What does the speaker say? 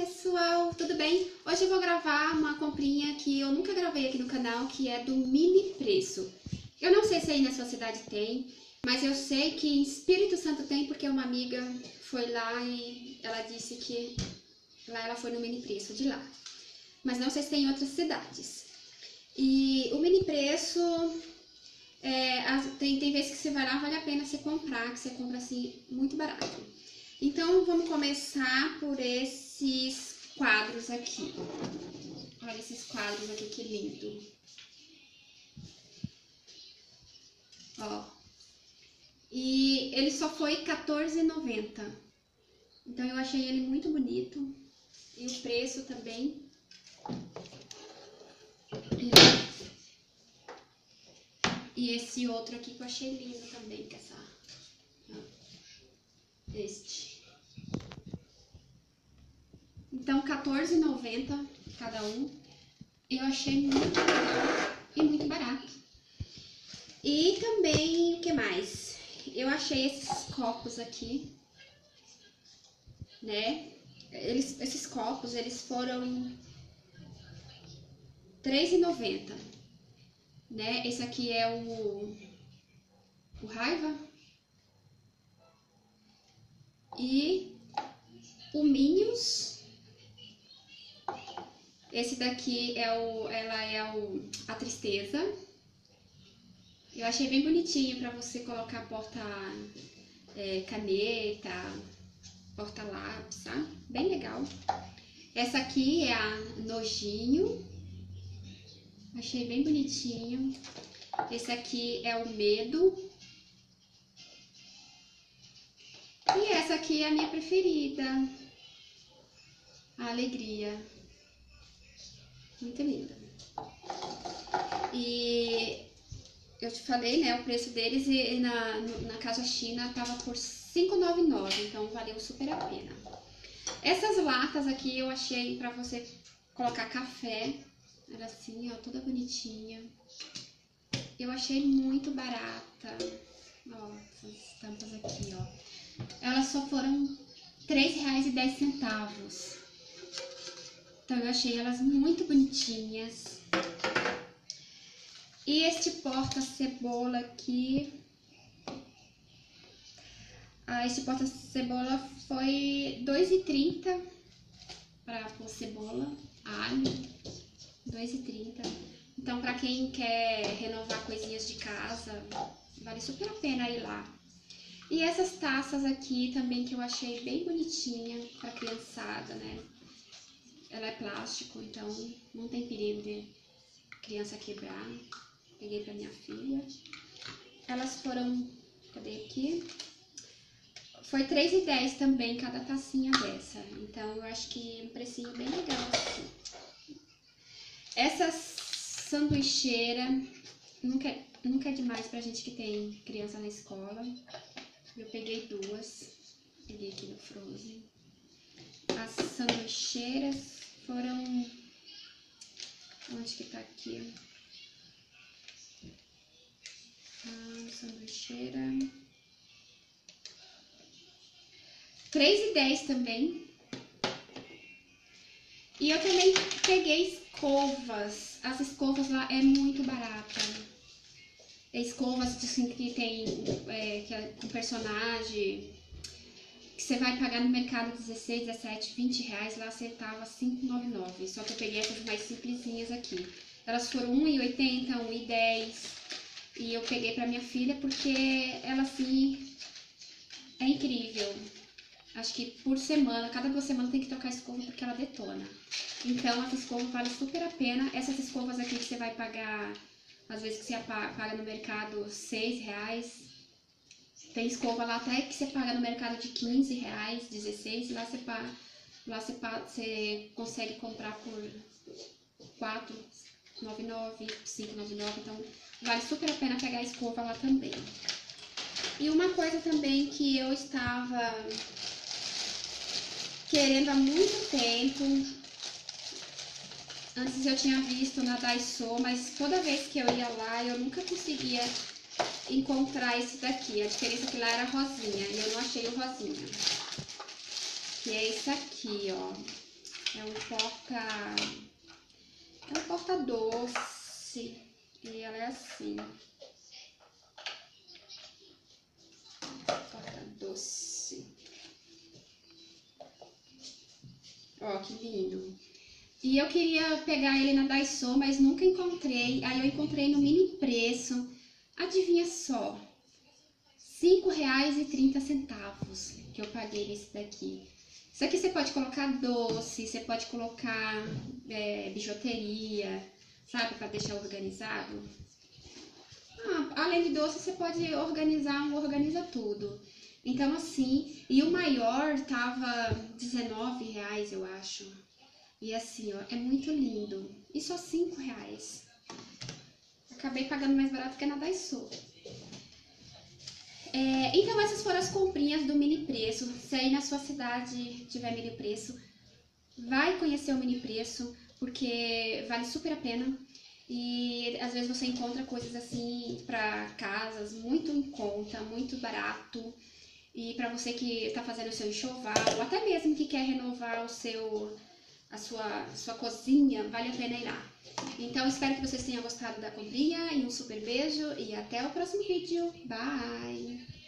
pessoal, tudo bem? Hoje eu vou gravar uma comprinha que eu nunca gravei aqui no canal, que é do mini preço. Eu não sei se aí na sua cidade tem, mas eu sei que em Espírito Santo tem, porque uma amiga foi lá e ela disse que lá ela foi no mini preço de lá. Mas não sei se tem em outras cidades. E o mini preço, é, tem, tem vezes que você vai lá, vale a pena você comprar, que você compra assim muito barato. Então, vamos começar por esses quadros aqui. Olha esses quadros aqui, que lindo. Ó. E ele só foi R$14,90. Então, eu achei ele muito bonito. E o preço também. E esse outro aqui que eu achei lindo também, que é essa... Este. Então, R$14,90 cada um. Eu achei muito legal e muito barato. E também, o que mais? Eu achei esses copos aqui, né? Eles, esses copos, eles foram R$3,90, né? Esse aqui é o, o Raiva. E o Minions esse daqui é o, ela é o, a tristeza. Eu achei bem bonitinho para você colocar porta é, caneta, porta lápis, tá? Bem legal. Essa aqui é a nojinho. Achei bem bonitinho. Esse aqui é o medo. Aqui a minha preferida. A alegria. Muito linda. E eu te falei, né, o preço deles e na, na Casa China tava por 5,99, então valeu super a pena. Essas latas aqui eu achei pra você colocar café, era assim, ó, toda bonitinha. Eu achei muito barata, ó, essas. Elas só foram R$3,10. Então, eu achei elas muito bonitinhas. E este porta-cebola aqui... Ah, este porta-cebola foi R$2,30 para pôr cebola, alho, R$2,30. Então, para quem quer renovar coisinhas de casa, vale super a pena ir lá. E essas taças aqui também que eu achei bem bonitinha para criançada, né? Ela é plástico, então não tem perigo de criança quebrar. Peguei pra minha filha. Elas foram, cadê aqui? Foi R$3,10 também cada tacinha dessa. Então eu acho que um precinho bem legal assim. Essa sanduicheira nunca, é, nunca é demais pra gente que tem criança na escola. Eu peguei duas. Peguei aqui no Frozen. As sanduicheiras foram... Onde que tá aqui? Ah, sanduicheira. 3,10 também. E eu também peguei escovas. As escovas lá é muito barata. É escovas assim, que tem é, que é com personagem que você vai pagar no mercado 16, 17, 20 reais, lá você tava 5,99. Só que eu peguei essas mais simplesinhas aqui. Elas foram 1,80, 1,10. E eu peguei pra minha filha porque ela, assim, é incrível. Acho que por semana, cada duas semanas tem que trocar escova porque ela detona. Então, essa escova vale super a pena. Essas escovas aqui que você vai pagar, às vezes que você paga no mercado 6 reais, tem escova lá até que você paga no mercado de 15 reais, 16, lá você, paga, lá você, você consegue comprar por 4,99, 5,99, então vale super a pena pegar a escova lá também. E uma coisa também que eu estava querendo há muito tempo, antes eu tinha visto na Daiso, mas toda vez que eu ia lá eu nunca conseguia encontrar esse daqui. A diferença é que lá era rosinha e eu não achei o rosinha. Que é esse aqui, ó. É um porta... É um porta doce. E ela é assim. Porta doce. Ó, que lindo. E eu queria pegar ele na Daiso, mas nunca encontrei. Aí eu encontrei no mini preço. Adivinha só? R$ 5,30 que eu paguei nesse daqui. Isso aqui você pode colocar doce, você pode colocar é, bijuteria, sabe, para deixar organizado. Ah, além de doce, você pode organizar organiza tudo. Então, assim, e o maior tava R$19,00, eu acho. E assim, ó, é muito lindo. E só 5 reais. Acabei pagando mais barato que na Daiso. É, então essas foram as comprinhas do mini preço. Se aí na sua cidade tiver mini preço, vai conhecer o mini preço, porque vale super a pena. E às vezes você encontra coisas assim para casas muito em conta, muito barato. E para você que está fazendo o seu enxoval, ou até mesmo que quer renovar o seu a sua, sua cozinha, vale a pena ir lá. Então, espero que vocês tenham gostado da comprinha e um super beijo e até o próximo vídeo. Bye!